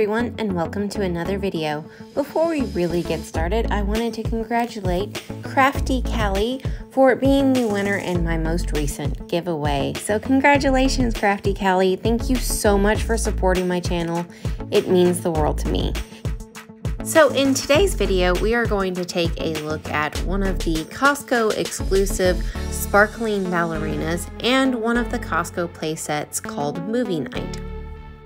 everyone and welcome to another video. Before we really get started, I wanted to congratulate Crafty Callie for being the winner in my most recent giveaway. So congratulations Crafty Callie, thank you so much for supporting my channel. It means the world to me. So in today's video, we are going to take a look at one of the Costco exclusive sparkling ballerinas and one of the Costco playsets called Movie Night.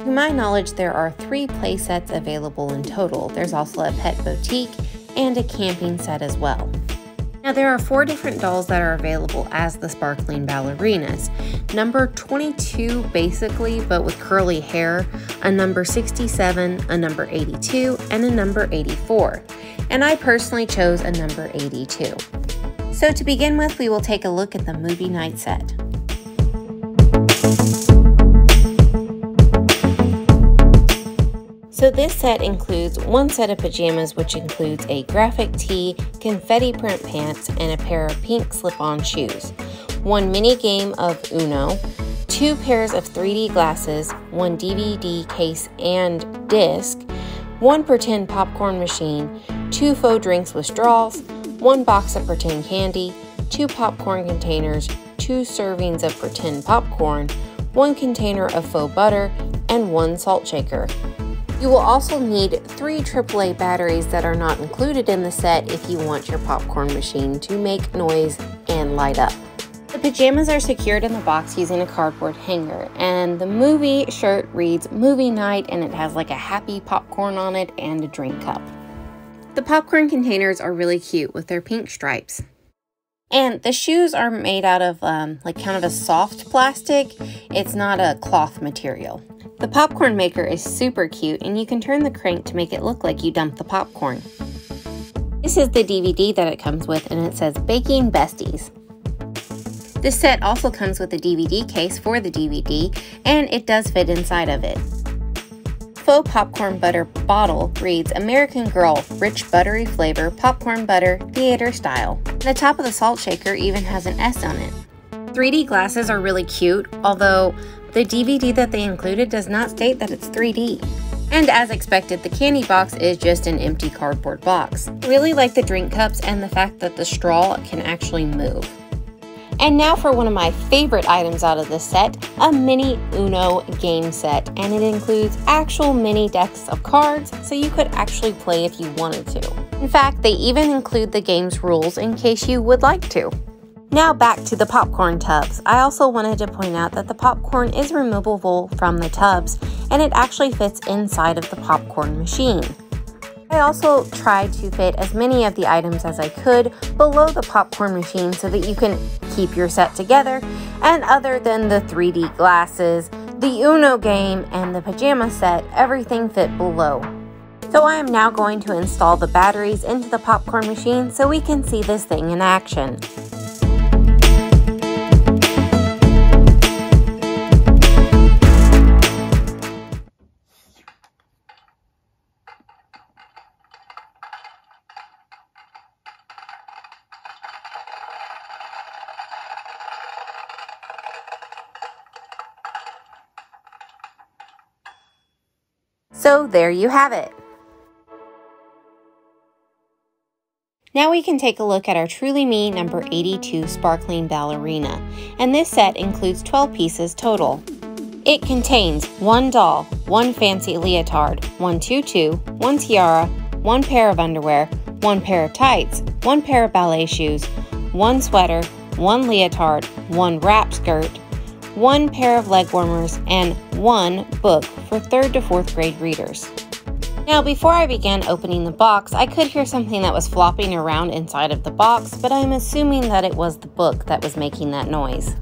To my knowledge, there are three play sets available in total. There's also a pet boutique and a camping set as well. Now, there are four different dolls that are available as the sparkling ballerinas. Number 22, basically, but with curly hair, a number 67, a number 82, and a number 84. And I personally chose a number 82. So, to begin with, we will take a look at the movie night set. So this set includes one set of pajamas which includes a graphic tee, confetti print pants, and a pair of pink slip-on shoes, one mini game of Uno, two pairs of 3D glasses, one DVD case and disc, one pretend popcorn machine, two faux drinks with straws, one box of pretend candy, two popcorn containers, two servings of pretend popcorn, one container of faux butter, and one salt shaker. You will also need three AAA batteries that are not included in the set if you want your popcorn machine to make noise and light up. The pajamas are secured in the box using a cardboard hanger, and the movie shirt reads Movie Night and it has like a happy popcorn on it and a drink cup. The popcorn containers are really cute with their pink stripes. And the shoes are made out of um, like kind of a soft plastic. It's not a cloth material. The popcorn maker is super cute and you can turn the crank to make it look like you dumped the popcorn. This is the DVD that it comes with and it says Baking Besties. This set also comes with a DVD case for the DVD and it does fit inside of it. Faux popcorn butter bottle reads American Girl, rich buttery flavor, popcorn butter, theater style. The top of the salt shaker even has an S on it. 3D glasses are really cute, although the DVD that they included does not state that it's 3D. And as expected, the candy box is just an empty cardboard box. Really like the drink cups and the fact that the straw can actually move. And now for one of my favorite items out of this set, a mini Uno game set. And it includes actual mini decks of cards, so you could actually play if you wanted to. In fact, they even include the game's rules in case you would like to. Now back to the popcorn tubs. I also wanted to point out that the popcorn is removable from the tubs and it actually fits inside of the popcorn machine. I also tried to fit as many of the items as I could below the popcorn machine so that you can keep your set together and other than the 3D glasses, the Uno game, and the pajama set, everything fit below. So I am now going to install the batteries into the popcorn machine so we can see this thing in action. So there you have it. Now we can take a look at our Truly Me number 82 Sparkling Ballerina, and this set includes 12 pieces total. It contains one doll, one fancy leotard, one tutu, one tiara, one pair of underwear, one pair of tights, one pair of ballet shoes, one sweater, one leotard, one wrap skirt, one pair of leg warmers, and one book for third to fourth grade readers. Now, before I began opening the box, I could hear something that was flopping around inside of the box, but I'm assuming that it was the book that was making that noise.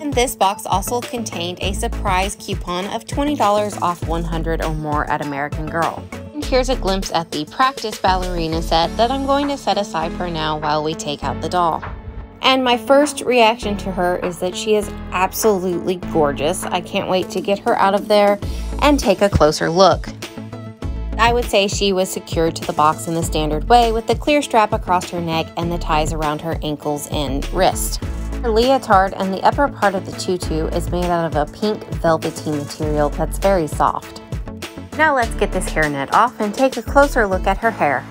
And this box also contained a surprise coupon of $20 off 100 or more at American Girl. And here's a glimpse at the practice ballerina set that I'm going to set aside for now while we take out the doll. And my first reaction to her is that she is absolutely gorgeous. I can't wait to get her out of there and take a closer look. I would say she was secured to the box in the standard way with the clear strap across her neck and the ties around her ankles and wrist. Her leotard and the upper part of the tutu is made out of a pink velvety material that's very soft. Now let's get this hairnet off and take a closer look at her hair.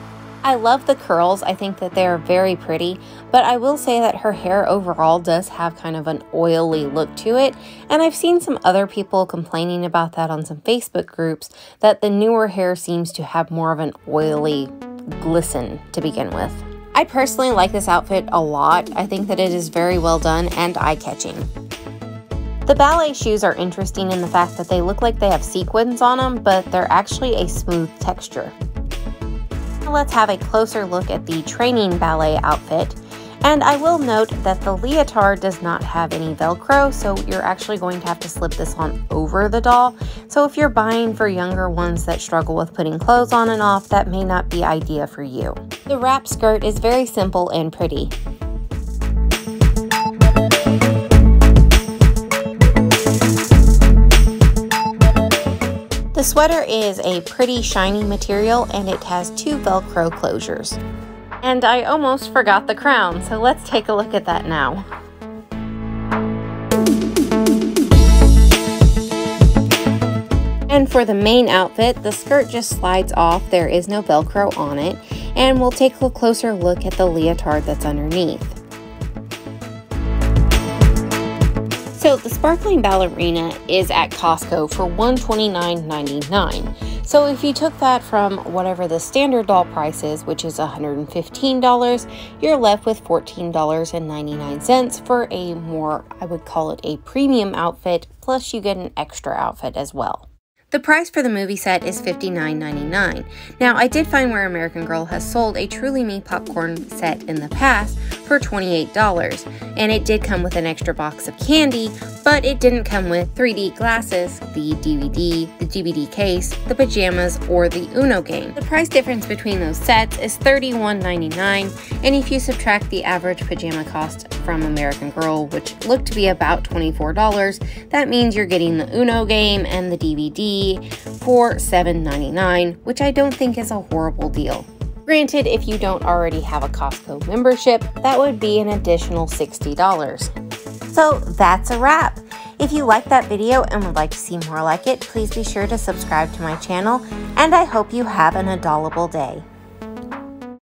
I love the curls. I think that they're very pretty, but I will say that her hair overall does have kind of an oily look to it. And I've seen some other people complaining about that on some Facebook groups that the newer hair seems to have more of an oily glisten to begin with. I personally like this outfit a lot. I think that it is very well done and eye-catching. The ballet shoes are interesting in the fact that they look like they have sequins on them, but they're actually a smooth texture let's have a closer look at the training ballet outfit. And I will note that the leotard does not have any Velcro, so you're actually going to have to slip this on over the doll. So if you're buying for younger ones that struggle with putting clothes on and off, that may not be idea for you. The wrap skirt is very simple and pretty. The sweater is a pretty shiny material and it has two Velcro closures. And I almost forgot the crown, so let's take a look at that now. And for the main outfit, the skirt just slides off, there is no Velcro on it, and we'll take a closer look at the leotard that's underneath. So the sparkling ballerina is at Costco for $129.99. So if you took that from whatever the standard doll price is, which is $115, you're left with $14.99 for a more, I would call it a premium outfit, plus you get an extra outfit as well. The price for the movie set is $59.99. Now, I did find where American Girl has sold a Truly Me popcorn set in the past for $28, and it did come with an extra box of candy, but it didn't come with 3D glasses, the DVD, the DVD case, the pajamas, or the Uno game. The price difference between those sets is $31.99, and if you subtract the average pajama cost from American Girl, which looked to be about $24, that means you're getting the Uno game and the DVD for $7.99, which I don't think is a horrible deal. Granted, if you don't already have a Costco membership, that would be an additional $60. So that's a wrap. If you liked that video and would like to see more like it, please be sure to subscribe to my channel, and I hope you have an adorable day.